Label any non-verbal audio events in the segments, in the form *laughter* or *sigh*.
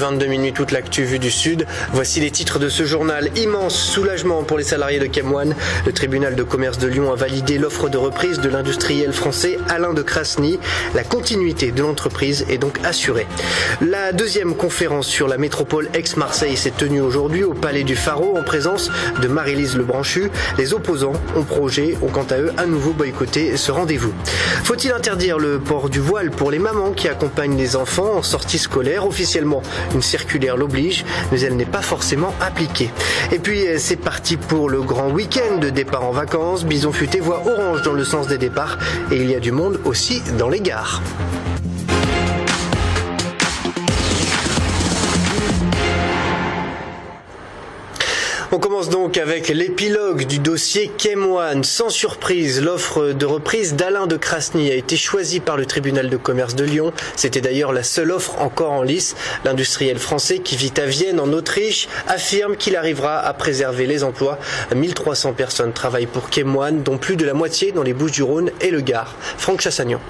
retour dans le 22 minutes, toute l'actu vue du Sud. Voici les titres de ce journal. Immense soulagement pour les salariés de Kemwan. Le tribunal de commerce de Lyon a validé l'offre de reprise de l'industriel français Alain de Krasny. La continuité de l'entreprise est donc assurée. La deuxième conférence sur la métropole ex-Marseille s'est tenue aujourd'hui au Palais du Pharaon en présence de Marie-Lise Lebranchu. Les opposants au projet ont quant à eux à nouveau boycotté ce rendez-vous. Faut-il interdire le port du voile pour les mamans qui accompagnent les enfants en sortie scolaire? Officiellement, une circulaire l'oblige, mais elle n'est pas forcément appliquée. Et puis, c'est parti pour le grand week-end de départ en vacances. Bison Futé voit orange dans le sens des départs et il y a du monde aussi dans les gares. On commence donc avec l'épilogue du dossier Kemwan. Sans surprise, l'offre de reprise d'Alain de Krasny a été choisie par le tribunal de commerce de Lyon. C'était d'ailleurs la seule offre encore en lice. L'industriel français qui vit à Vienne en Autriche affirme qu'il arrivera à préserver les emplois. 1300 personnes travaillent pour Kemwan, dont plus de la moitié dans les Bouches-du-Rhône et le Gard. Franck Chassagnon.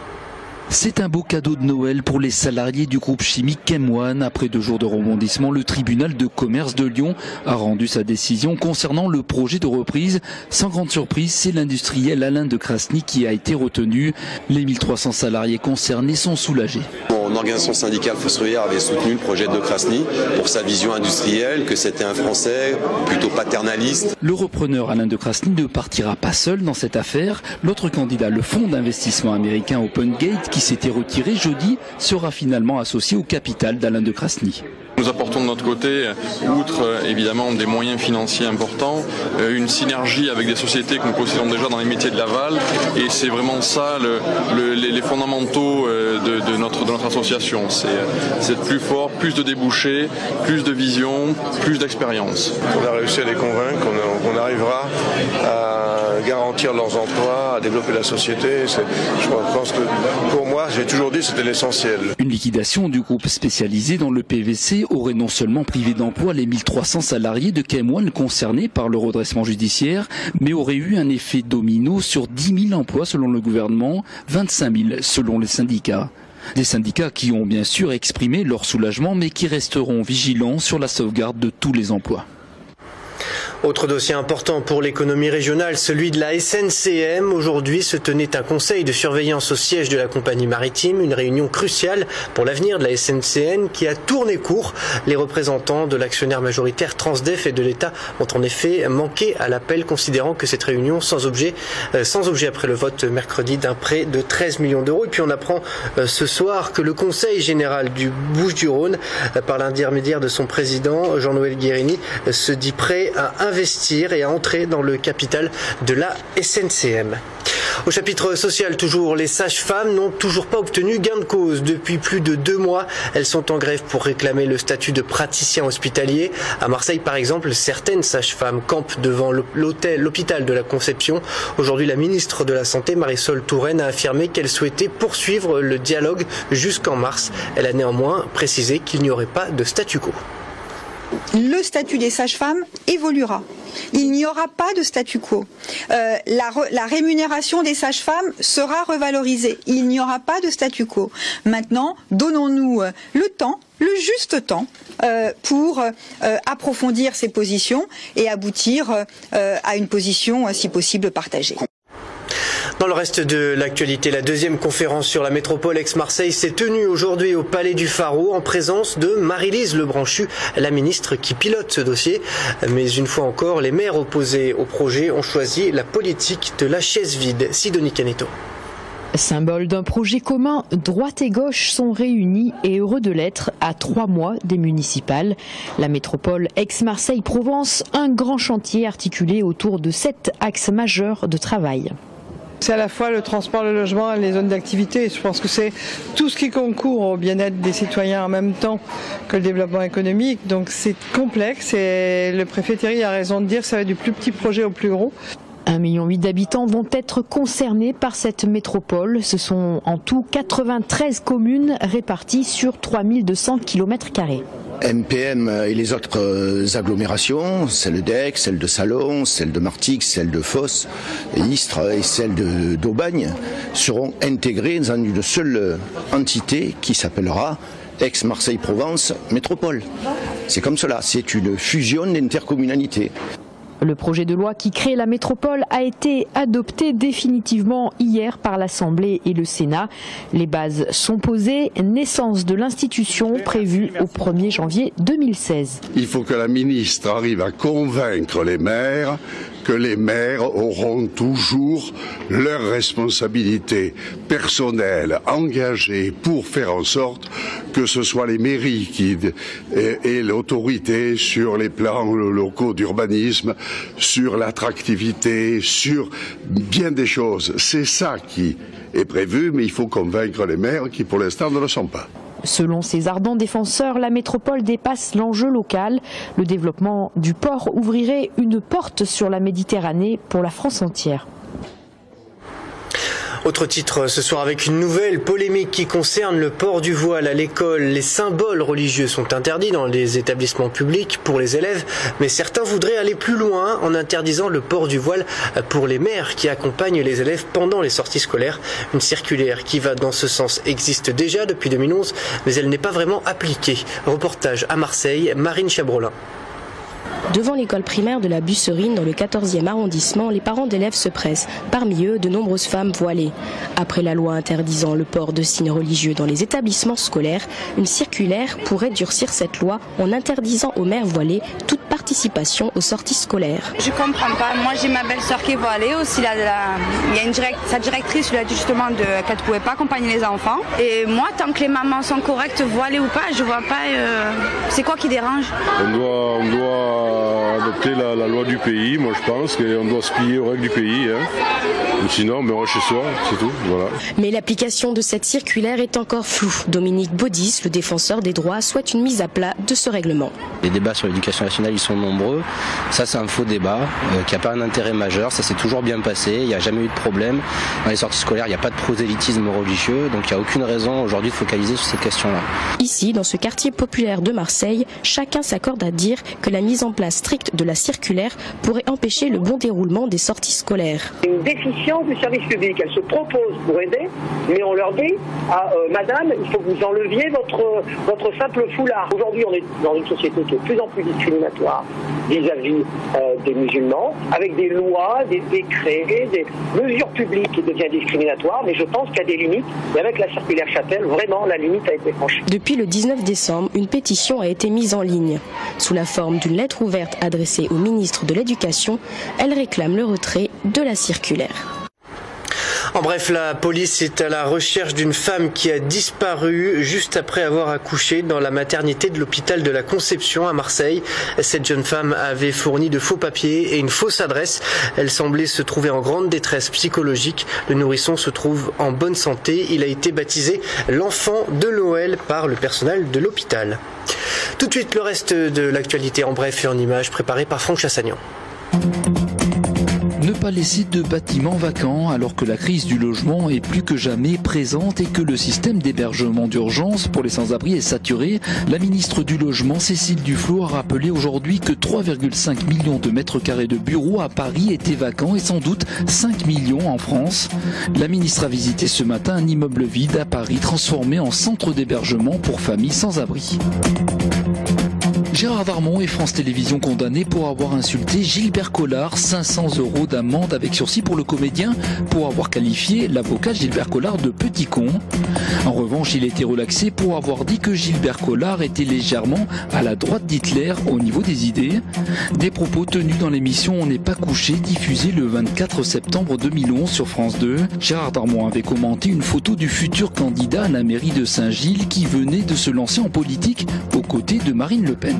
C'est un beau cadeau de Noël pour les salariés du groupe chimique Chemwan. Après deux jours de rebondissement, le tribunal de commerce de Lyon a rendu sa décision concernant le projet de reprise. Sans grande surprise, c'est l'industriel Alain de Krasny qui a été retenu. Les 1300 salariés concernés sont soulagés. Mon organisation syndicale Fossoyeur avait soutenu le projet de Krasny pour sa vision industrielle, que c'était un Français plutôt paternaliste. Le repreneur Alain de Krasny ne partira pas seul dans cette affaire. L'autre candidat, le fonds d'investissement américain Open Gate, qui s'était retiré jeudi, sera finalement associé au capital d'Alain de Krasny. Nous apportons de notre côté, outre évidemment des moyens financiers importants, une synergie avec des sociétés que nous possédons déjà dans les métiers de l'aval. Et c'est vraiment ça le, les, les, fondamentaux de, de, notre, de notre association. C'est plus fort, plus de débouchés, plus de vision, plus d'expérience. On a réussi à les convaincre, on, on arrivera à garantir leurs emplois, à développer la société. Je pense que pour moi, j'ai toujours dit c'était l'essentiel. Une liquidation du groupe spécialisé dans le PVC aurait non seulement privé d'emploi les 1300 salariés de KM1 concernés par le redressement judiciaire, mais aurait eu un effet domino sur 10 000 emplois selon le gouvernement, 25 000 selon les syndicats. Des syndicats qui ont bien sûr exprimé leur soulagement, mais qui resteront vigilants sur la sauvegarde de tous les emplois. Autre dossier important pour l'économie régionale, celui de la SNCM. Aujourd'hui se tenait un conseil de surveillance au siège de la compagnie maritime, une réunion cruciale pour l'avenir de la SNCN qui a tourné court. Les représentants de l'actionnaire majoritaire Transdef et de l'État ont en effet manqué à l'appel considérant que cette réunion sans objet, euh, sans objet après le vote mercredi d'un prêt de 13 millions d'euros. Et puis on apprend euh, ce soir que le conseil général du Bouches-du-Rhône, euh, par l'intermédiaire de son président Jean-Noël Guérini, se dit prêt à investir et à entrer dans le capital de la SNCM. Au chapitre social, toujours, les sages-femmes n'ont toujours pas obtenu gain de cause. Depuis plus de deux mois, elles sont en grève pour réclamer le statut de praticien hospitalier. À Marseille, par exemple, certaines sages-femmes campent devant l'hôtel, l'hôpital de la Conception. Aujourd'hui, la ministre de la Santé, Marisol Touraine, a affirmé qu'elle souhaitait poursuivre le dialogue jusqu'en mars. Elle a néanmoins précisé qu'il n'y aurait pas de statu quo le statut des sages-femmes évoluera. Il n'y aura pas de statu quo. Euh, la, rémunération des sages-femmes sera revalorisée. Il n'y aura pas de statu quo. Maintenant, donnons-nous le temps, le juste temps, euh, pour euh, approfondir ces positions et aboutir à une position, si possible, partagée. Dans le reste de l'actualité, la deuxième conférence sur la métropole ex-Marseille s'est tenue aujourd'hui au Palais du Pharaon en présence de Marie-Lise Lebranchu, la ministre qui pilote ce dossier. Mais une fois encore, les maires opposés au projet ont choisi la politique de la chaise vide. Sidonie Caneto. Symbole d'un projet commun, droite et gauche sont réunis et heureux de l'être à trois mois des municipales. La métropole ex-Marseille-Provence, un grand chantier articulé autour de sept axes majeurs de travail. C'est à la fois le transport, le logement et les zones d'activité. Je pense que c'est tout ce qui concourt au bien-être des citoyens en même temps que le développement économique. Donc c'est complexe et le préfet Thierry a raison de dire que ça va du plus petit projet au plus gros. 1,8 million d'habitants vont être concernés par cette métropole. Ce sont en tout 93 communes réparties sur 3200 km. MPM et les autres agglomérations, celle d'Aix, celle de Salon, celle de Martigues, celle de Fos, Istres et celle d'Aubagne, seront intégrées dans une seule entité qui s'appellera Aix-Marseille-Provence Métropole. C'est comme cela, c'est une fusion d'intercommunalités. Le projet de loi qui crée la métropole a été adopté définitivement hier par l'Assemblée et le Sénat. Les bases sont posées, naissance de l'institution prévue au 1er janvier 2016. Il faut que la ministre arrive à convaincre les maires que les maires auront toujours leurs responsabilités personnelles engagées pour faire en sorte que ce soit les mairies qui aient l'autorité sur les plans locaux d'urbanisme, sur l'attractivité, sur bien des choses. C'est ça qui est prévu, mais il faut convaincre les maires qui pour l'instant ne le sont pas. Selon ces ardents défenseurs, la métropole dépasse l'enjeu local. Le développement du port ouvrirait une porte sur la Méditerranée pour la France entière. Autre titre ce soir avec une nouvelle polémique qui concerne le port du voile à l'école. Les symboles religieux sont interdits dans les établissements publics pour les élèves, mais certains voudraient aller plus loin en interdisant le port du voile pour les mères qui accompagnent les élèves pendant les sorties scolaires. Une circulaire qui va dans ce sens existe déjà depuis 2011, mais elle n'est pas vraiment appliquée. Reportage à Marseille, Marine Chabrolin. Devant l'école primaire de la Busserine, dans le 14e arrondissement, les parents d'élèves se pressent. Parmi eux, de nombreuses femmes voilées. Après la loi interdisant le port de signes religieux dans les établissements scolaires, une circulaire pourrait durcir cette loi en interdisant aux mères voilées toute participation aux sorties scolaires. Je comprends pas. Moi, j'ai ma belle-sœur qui est voilée aussi. La, il y a une sa directrice lui a dit justement qu'elle ne pouvait pas accompagner les enfants. Et moi, tant que les mamans sont correctes, voilées ou pas, je vois pas. Euh, c'est quoi qui dérange On doit, on doit adopter la, loi du pays, moi je pense, qu'on doit se plier aux règles du pays. Hein. Sinon, mais on reste chez soi, c'est tout. Voilà. Mais l'application de cette circulaire est encore floue. Dominique Baudis, le défenseur des droits, souhaite une mise à plat de ce règlement. Les débats sur l'éducation nationale, ils sont nombreux. Ça, c'est un faux débat euh, qui n'a pas un intérêt majeur. Ça s'est toujours bien passé. Il n'y a jamais eu de problème. Dans les sorties scolaires, il n'y a pas de prosélytisme religieux. Donc, il n'y a aucune raison aujourd'hui de focaliser sur cette question-là. Ici, dans ce quartier populaire de Marseille, chacun s'accorde à dire que la mise en place stricte de la circulaire pourrait empêcher le bon déroulement des sorties scolaires. Une déficience du service public. Elle se propose pour aider, mais on leur dit ah, euh, Madame, il faut que vous enleviez votre, votre simple foulard. Aujourd'hui, on est dans une société qui est de plus en plus discriminatoire vis-à-vis euh, des musulmans, avec des lois, des décrets, des mesures publiques qui deviennent discriminatoires, mais je pense qu'il y a des limites. Et avec la circulaire Châtel, vraiment, la limite a été franchie. Depuis le 19 décembre, une pétition a été mise en ligne. Sous la forme d'une lettre ouverte adressée au ministre de l'Éducation, elle réclame le retrait de la circulaire. En bref, la police est à la recherche d'une femme qui a disparu juste après avoir accouché dans la maternité de l'hôpital de la Conception à Marseille. Cette jeune femme avait fourni de faux papiers et une fausse adresse. Elle semblait se trouver en grande détresse psychologique. Le nourrisson se trouve en bonne santé. Il a été baptisé l'enfant de Noël par le personnel de l'hôpital. Tout de suite, le reste de l'actualité en bref et en images préparé par Franck Chassagnan. Ne pas laisser de bâtiments vacants alors que la crise du logement est plus que jamais présente et que le système d'hébergement d'urgence pour les sans-abri est saturé, la ministre du Logement Cécile Duflot a rappelé aujourd'hui que 3,5 millions de mètres carrés de bureaux à Paris étaient vacants et sans doute 5 millions en France. La ministre a visité ce matin un immeuble vide à Paris transformé en centre d'hébergement pour familles sans abri. Gérard Darmon et France Télévisions condamnés pour avoir insulté Gilbert Collard, 500 euros d'amende avec sursis pour le comédien pour avoir qualifié l'avocat Gilbert Collard de petit con. En revanche, il été relaxé pour avoir dit que Gilbert Collard était légèrement à la droite d'Hitler au niveau des idées. Des propos tenus dans l'émission On n'est pas couché, diffusée le 24 septembre 2011 sur France 2. Gérard Darmon avait commenté une photo du futur candidat à la mairie de Saint-Gilles qui venait de se lancer en politique aux côtés de Marine Le Pen.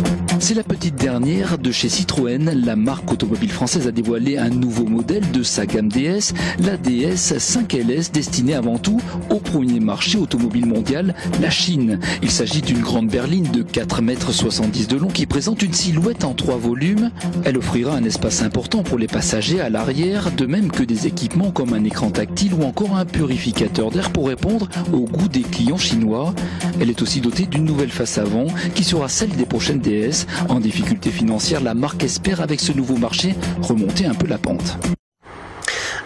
C'est la petite dernière de chez Citroën. La marque automobile française a dévoilé un nouveau modèle de sa gamme DS, la DS 5LS destinée avant tout au premier marché automobile mondial, la Chine. Il s'agit d'une grande berline de 4 mètres 70 de long qui présente une silhouette en trois volumes. Elle offrira un espace important pour les passagers à l'arrière, de même que des équipements comme un écran tactile ou encore un purificateur d'air pour répondre au goût des clients chinois. Elle est aussi dotée d'une nouvelle face avant qui sera celle des prochaines DS en difficulté financière, la marque espère avec ce nouveau marché remonter un peu la pente.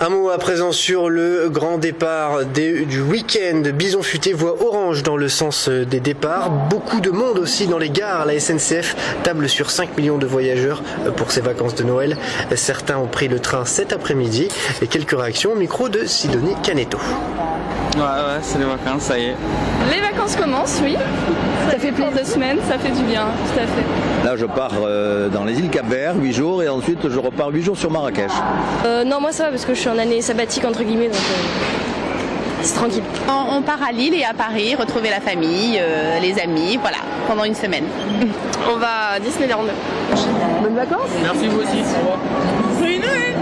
Un mot à présent sur le grand départ du week-end. Bison Futé voit orange dans le sens des départs. Beaucoup de monde aussi dans les gares. La SNCF table sur 5 millions de voyageurs pour ses vacances de Noël. Certains ont pris le train cet après-midi. Et quelques réactions au micro de Sidonie Caneto. Ouais, ouais, c'est les vacances, ça y est. Les vacances commencent, oui. Ça, fait plein de semaines, ça fait du bien, tout à fait. Là, je pars euh, dans les îles Cap-Vert, 8 jours, et ensuite je repars 8 jours sur Marrakech. Euh, non, moi ça va parce que je suis en année sabbatique, entre guillemets, donc euh, c'est tranquille. On, part à Lille et à Paris, retrouver la famille, les amis, voilà, pendant une semaine. *laughs* On va à Disneyland. Bonnes vacances Merci vous aussi. Bonne Noël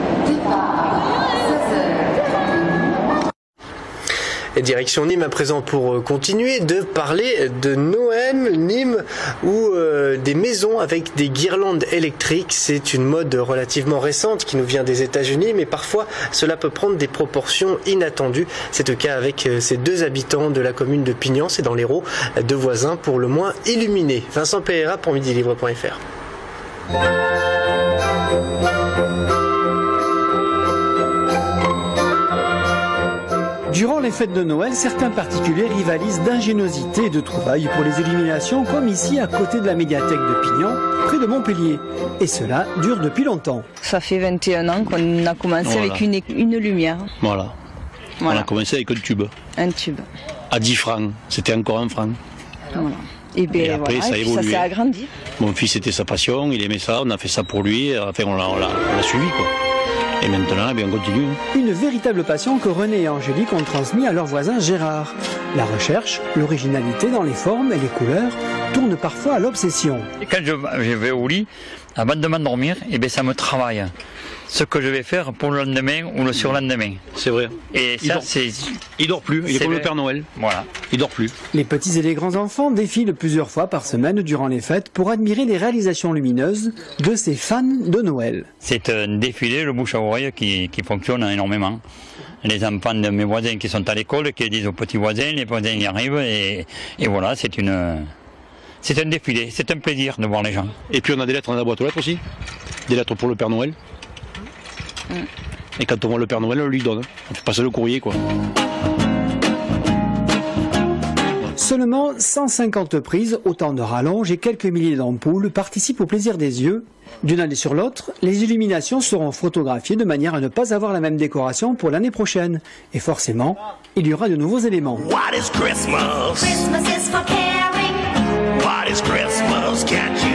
Direction Nîmes à présent pour euh, continuer de parler de Noël, Nîmes ou euh, des maisons avec des guirlandes électriques. C'est une mode relativement récente qui nous vient des États-Unis, mais parfois cela peut prendre des proportions inattendues. C'est le cas avec euh, ces deux habitants de la commune de Pignan, c'est dans l'Hérault, deux voisins pour le moins illuminés. Vincent Pereira pour midilivre.fr. Durant les fêtes de Noël, certains particuliers rivalisent d'ingéniosité et de trouvailles pour les illuminations, comme ici à côté de la médiathèque de Pignon, près de Montpellier. Et cela dure depuis longtemps. Ça fait 21 ans qu'on a commencé avec une, une lumière. Voilà. On a commencé avec un tube. Un tube. À 10 francs. C'était encore un franc. Voilà. Et, ben, après, ça a évolué. Ça s'est agrandi. Mon fils, c'était sa passion, il aimait ça, on a fait ça pour lui, enfin, on l'a suivi, quoi. Et maintenant, eh bien, on continue. Une véritable passion que René et Angélique ont transmis à leur voisin Gérard. La recherche, l'originalité dans les formes et les couleurs tournent parfois à l'obsession. Quand je, vais au lit, avant de m'endormir, eh bien, ça me travaille ce que je vais faire pour le lendemain ou le surlendemain. C'est vrai. Et ça, c'est. Il dort plus, il est, comme le Père Noël. Voilà. Il dort plus. Les petits et les grands enfants défilent plusieurs fois par semaine durant les fêtes pour admirer les réalisations lumineuses de ces fans de Noël. C'est un défilé, le bouche à oreille, qui, fonctionne énormément les enfants de mes voisins qui sont à l'école, qui disent aux petits voisins, les voisins y arrivent, et, et voilà, c'est une, c'est un défilé, c'est un plaisir de voir les gens. Et puis on a des lettres dans la boîte aux lettres aussi, des lettres pour le Père Noël. Mm. Et quand on voit le Père Noël, on lui donne. On fait le courrier, quoi. Seulement 150 prises, autant de rallonges et quelques milliers d'ampoules participent au plaisir des yeux. D'une année sur l'autre, les illuminations seront photographiées de manière à ne pas avoir la même décoration pour l'année prochaine. Et forcément, il y aura de nouveaux éléments. What is Christmas? Christmas is for. What is Christmas? Can't